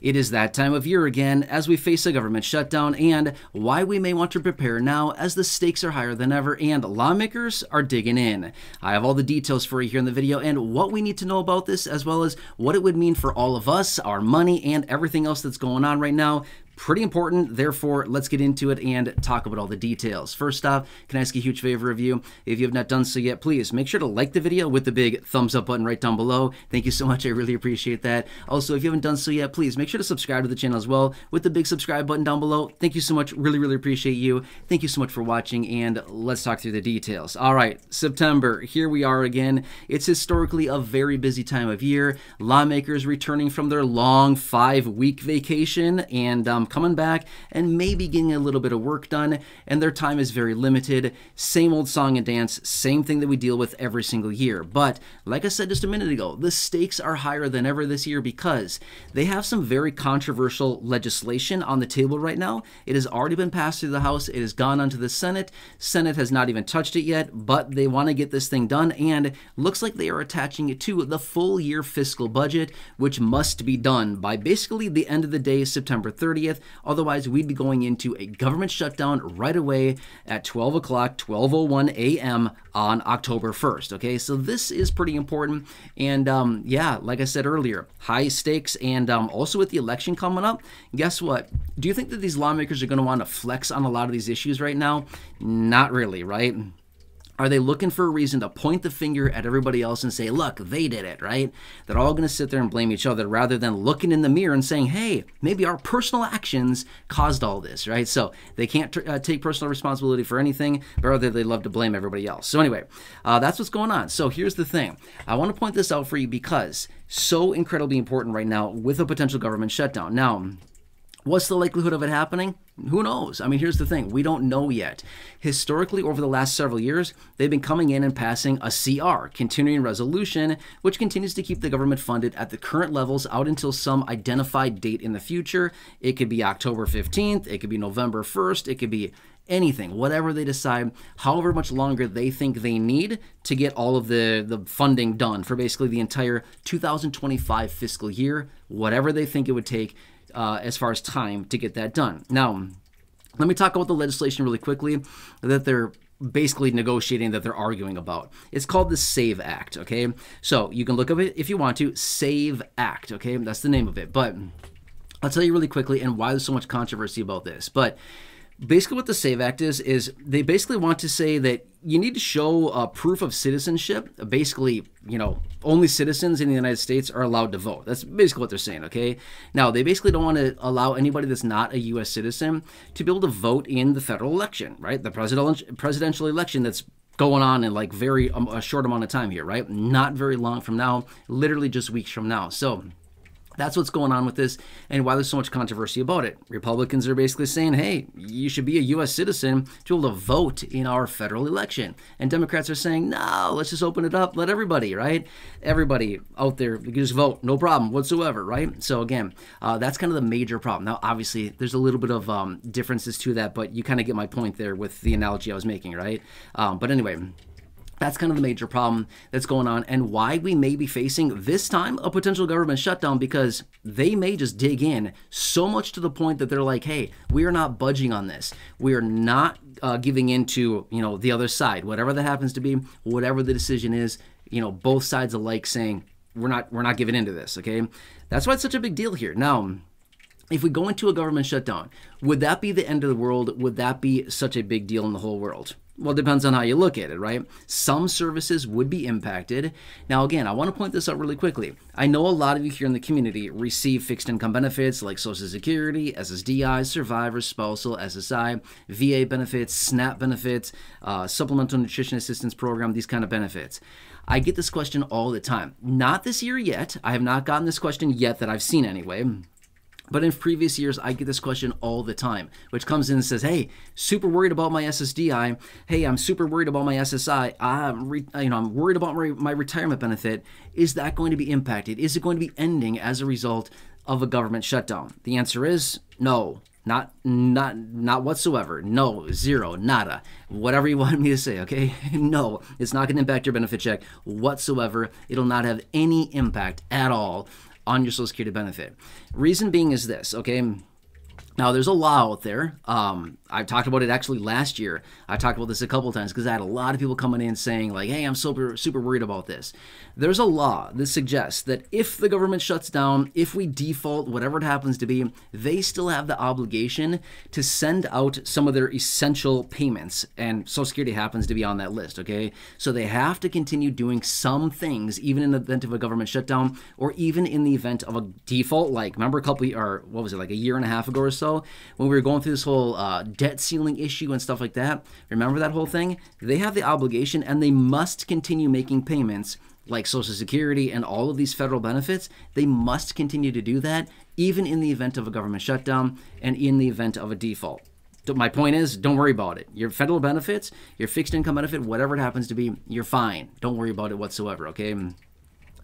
It is that time of year again as we face a government shutdown and why we may want to prepare now as the stakes are higher than ever and lawmakers are digging in. I have all the details for you here in the video and what we need to know about this as well as what it would mean for all of us, our money, and everything else that's going on right now pretty important. Therefore, let's get into it and talk about all the details. First off, can I ask a huge favor of you? If you have not done so yet, please make sure to like the video with the big thumbs up button right down below. Thank you so much. I really appreciate that. Also, if you haven't done so yet, please make sure to subscribe to the channel as well with the big subscribe button down below. Thank you so much. Really, really appreciate you. Thank you so much for watching and let's talk through the details. All right, September. Here we are again. It's historically a very busy time of year. Lawmakers returning from their long five week vacation and um, coming back and maybe getting a little bit of work done, and their time is very limited. Same old song and dance, same thing that we deal with every single year. But like I said just a minute ago, the stakes are higher than ever this year because they have some very controversial legislation on the table right now. It has already been passed through the House, it has gone onto the Senate. Senate has not even touched it yet, but they want to get this thing done, and looks like they are attaching it to the full year fiscal budget, which must be done by basically the end of the day, September 30th. Otherwise, we'd be going into a government shutdown right away at 12 o'clock, 12:01 a.m. on October 1st. Okay, so this is pretty important, and um, yeah, like I said earlier, high stakes, and um, also with the election coming up, guess what? Do you think that these lawmakers are going to want to flex on a lot of these issues right now? Not really, right? Are they looking for a reason to point the finger at everybody else and say, look, they did it, right? They're all going to sit there and blame each other rather than looking in the mirror and saying, hey, maybe our personal actions caused all this, right? So they can't uh, take personal responsibility for anything, but rather they love to blame everybody else. So, anyway, uh, that's what's going on. So, here's the thing I want to point this out for you because so incredibly important right now with a potential government shutdown. Now, What's the likelihood of it happening? Who knows? I mean, here's the thing we don't know yet. Historically, over the last several years, they've been coming in and passing a CR, continuing resolution, which continues to keep the government funded at the current levels out until some identified date in the future. It could be October 15th, it could be November 1st, it could be anything, whatever they decide, however much longer they think they need to get all of the, the funding done for basically the entire 2025 fiscal year, whatever they think it would take uh, as far as time to get that done. Now, let me talk about the legislation really quickly that they're basically negotiating that they're arguing about. It's called the SAVE Act, okay? So you can look up it if you want to. SAVE Act, okay? That's the name of it. But I'll tell you really quickly and why there's so much controversy about this. But basically what the save act is is they basically want to say that you need to show a proof of citizenship. Basically you know only citizens in the united states are allowed to vote. That's basically what they're saying okay? Now they basically don't want to allow anybody that's not a us citizen to be able to vote in the federal election right? The presidential presidential election that's going on in like very um, a short amount of time here right? Not very long from now literally just weeks from now. So that's what's going on with this and why there's so much controversy about it. Republicans are basically saying, hey, you should be a U.S. citizen to be able to vote in our federal election. And Democrats are saying, no, let's just open it up, let everybody, right? Everybody out there, just vote, no problem whatsoever, right? So again, uh, that's kind of the major problem. Now, obviously, there's a little bit of um, differences to that, but you kind of get my point there with the analogy I was making, right? Um, but anyway, that's kind of the major problem that's going on, and why we may be facing this time a potential government shutdown because they may just dig in so much to the point that they're like, "Hey, we are not budging on this. We are not uh, giving in to you know the other side, whatever that happens to be, whatever the decision is. You know, both sides alike saying we're not we're not giving into this. Okay, that's why it's such a big deal here. Now, if we go into a government shutdown, would that be the end of the world? Would that be such a big deal in the whole world? Well, it depends on how you look at it, right? Some services would be impacted. Now, again, I want to point this out really quickly. I know a lot of you here in the community receive fixed income benefits like Social Security, SSDI, Survivor, Spousal, SSI, VA benefits, SNAP benefits, uh, Supplemental Nutrition Assistance Program, these kind of benefits. I get this question all the time. Not this year yet. I have not gotten this question yet that I've seen anyway. But in previous years, I get this question all the time, which comes in and says, "Hey, super worried about my SSDI. Hey, I'm super worried about my SSI. I'm, re- you know, I'm worried about my, my retirement benefit. Is that going to be impacted? Is it going to be ending as a result of a government shutdown?" The answer is no. Not not not whatsoever. No, zero, nada. Whatever you want me to say, okay? no, it's not going to impact your benefit check whatsoever. It'll not have any impact at all on your Social Security benefit. Reason being is this, okay? Now, there's a law out there. Um, I talked about it actually last year. I talked about this a couple times because I had a lot of people coming in saying like, "Hey, I'm super super worried about this." There's a law that suggests that if the government shuts down, if we default, whatever it happens to be, they still have the obligation to send out some of their essential payments, and Social Security happens to be on that list. Okay, so they have to continue doing some things, even in the event of a government shutdown, or even in the event of a default. Like remember a couple or what was it like a year and a half ago or so when we were going through this whole uh, debt ceiling issue and stuff like that. Remember that whole thing? They have the obligation and they must continue making payments like Social Security and all of these federal benefits. They must continue to do that even in the event of a government shutdown and in the event of a default. My point is, don't worry about it. Your federal benefits, your fixed income benefit, whatever it happens to be, you're fine. Don't worry about it whatsoever, okay?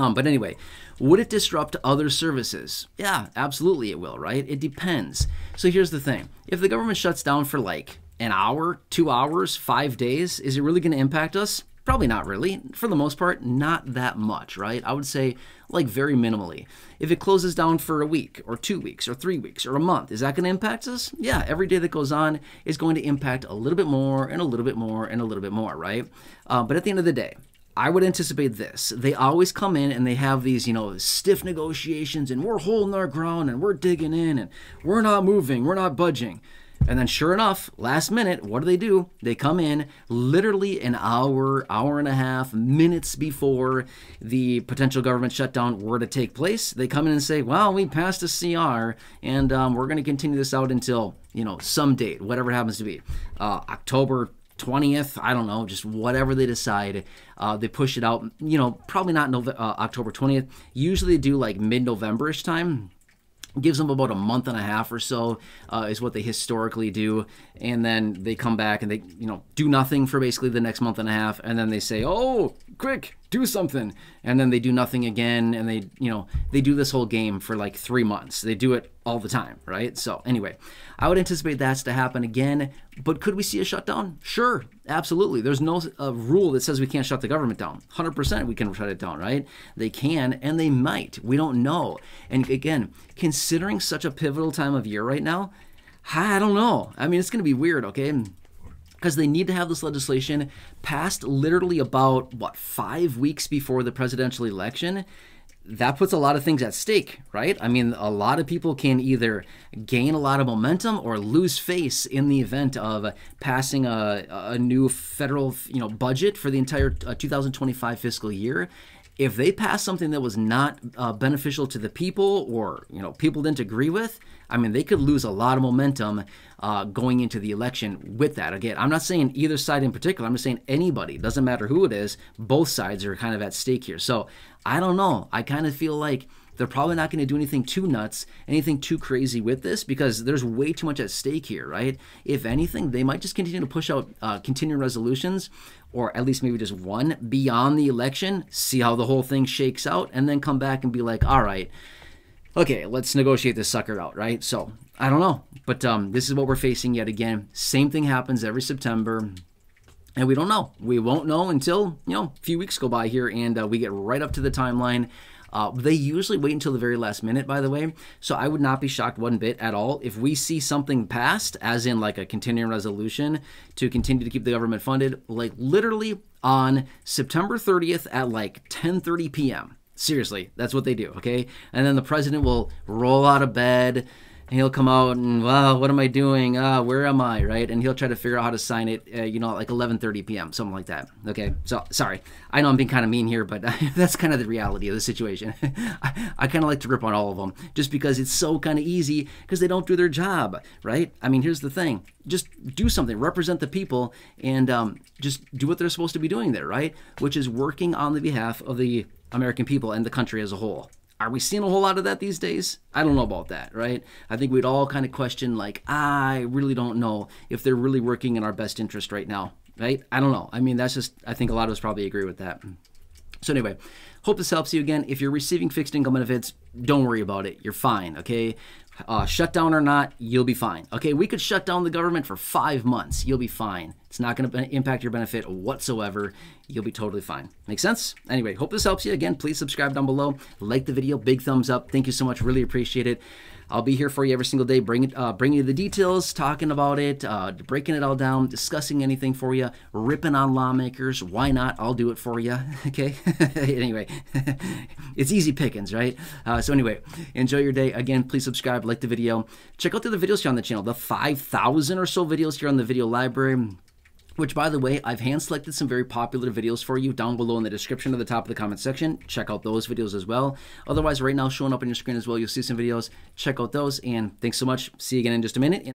Um, but anyway, would it disrupt other services? Yeah, absolutely it will, right? It depends. So here's the thing if the government shuts down for like an hour, two hours, five days, is it really going to impact us? Probably not really. For the most part, not that much, right? I would say like very minimally. If it closes down for a week or two weeks or three weeks or a month, is that going to impact us? Yeah, every day that goes on is going to impact a little bit more and a little bit more and a little bit more, right? Uh, but at the end of the day, I would anticipate this. They always come in and they have these, you know, stiff negotiations and we're holding our ground and we're digging in and we're not moving, we're not budging. And then, sure enough, last minute, what do they do? They come in literally an hour, hour and a half, minutes before the potential government shutdown were to take place. They come in and say, well, we passed a CR and um, we're going to continue this out until, you know, some date, whatever happens to be. Uh, October 20th, I don't know, just whatever they decide. Uh, they push it out, you know, probably not November, uh, October 20th. Usually they do like mid November-ish time gives them about a month and a half or so uh, is what they historically do and then they come back and they you know do nothing for basically the next month and a half and then they say oh quick do something and then they do nothing again and they you know they do this whole game for like three months. They do it all the time right? So anyway i would anticipate that's to happen again but could we see a shutdown? Sure absolutely. There's no uh, rule that says we can't shut the government down. 100% we can shut it down right? They can and they might. We don't know. And again considering such a pivotal time of year right now i don't know. I mean it's going to be weird okay because they need to have this legislation passed literally about what five weeks before the presidential election that puts a lot of things at stake, right? I mean, a lot of people can either gain a lot of momentum or lose face in the event of passing a, a new federal, you know, budget for the entire uh, 2025 fiscal year if they pass something that was not uh, beneficial to the people or you know people didn't agree with i mean they could lose a lot of momentum uh, going into the election with that. Again i'm not saying either side in particular. I'm just saying anybody. Doesn't matter who it is. Both sides are kind of at stake here. So i don't know. I kind of feel like they're probably not going to do anything too nuts, anything too crazy with this because there's way too much at stake here, right? If anything, they might just continue to push out uh, continuing resolutions or at least maybe just one beyond the election, see how the whole thing shakes out, and then come back and be like, all right, okay, let's negotiate this sucker out, right? So I don't know, but um, this is what we're facing yet again. Same thing happens every September. And we don't know. We won't know until, you know, a few weeks go by here and uh, we get right up to the timeline uh, they usually wait until the very last minute, by the way. So I would not be shocked one bit at all if we see something passed, as in like a continuing resolution to continue to keep the government funded, like literally on September 30th at like 10:30 p.m. Seriously, that's what they do, okay? And then the president will roll out of bed and he'll come out and wow what am i doing? Ah where am i? Right? And he'll try to figure out how to sign it uh, you know like 11.30 p.m something like that. Okay? So sorry. I know i'm being kind of mean here but that's kind of the reality of the situation. I, I kind of like to rip on all of them just because it's so kind of easy because they don't do their job right? I mean here's the thing. Just do something. Represent the people and um, just do what they're supposed to be doing there right? Which is working on the behalf of the american people and the country as a whole are we seeing a whole lot of that these days? I don't know about that, right? I think we'd all kind of question, like, I really don't know if they're really working in our best interest right now, right? I don't know. I mean, that's just, I think a lot of us probably agree with that. So, anyway, hope this helps you again. If you're receiving fixed income benefits, don't worry about it. You're fine, okay? Uh, shut down or not, you'll be fine. Okay, we could shut down the government for five months. You'll be fine. It's not going to impact your benefit whatsoever. You'll be totally fine. Make sense? Anyway, hope this helps you. Again, please subscribe down below. Like the video. Big thumbs up. Thank you so much. Really appreciate it. I'll be here for you every single day, bringing uh, bringing you the details, talking about it, uh, breaking it all down, discussing anything for you, ripping on lawmakers. Why not? I'll do it for you. Okay. anyway, it's easy pickings, right? Uh, so anyway, enjoy your day. Again, please subscribe, like the video, check out the other videos here on the channel. The 5,000 or so videos here on the video library which by the way, I've hand selected some very popular videos for you down below in the description of the top of the comment section. Check out those videos as well. Otherwise, right now showing up on your screen as well, you'll see some videos. Check out those, and thanks so much. See you again in just a minute.